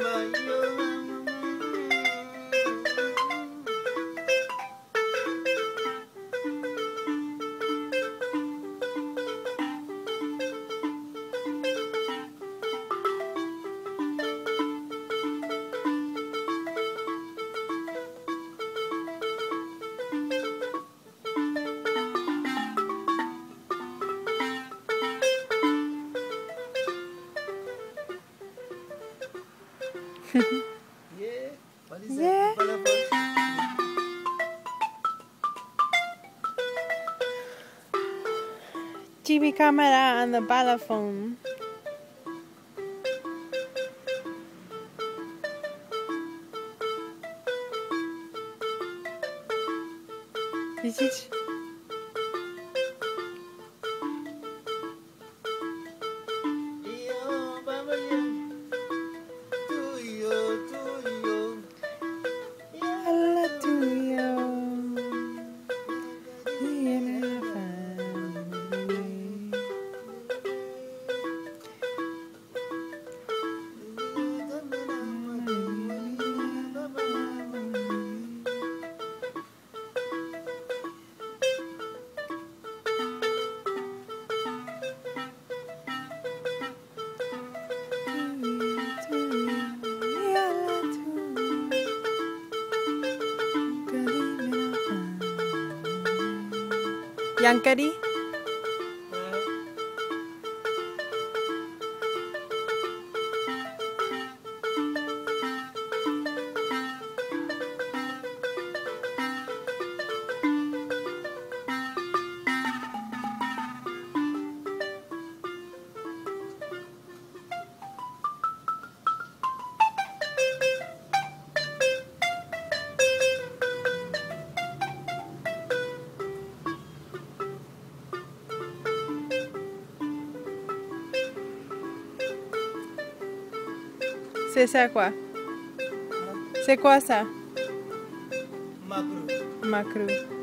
ba, Yeah, manizana Yeah. pala. GB camera on the balafon. Yang C'est ça quoi C'est quoi ça Macro. Macro.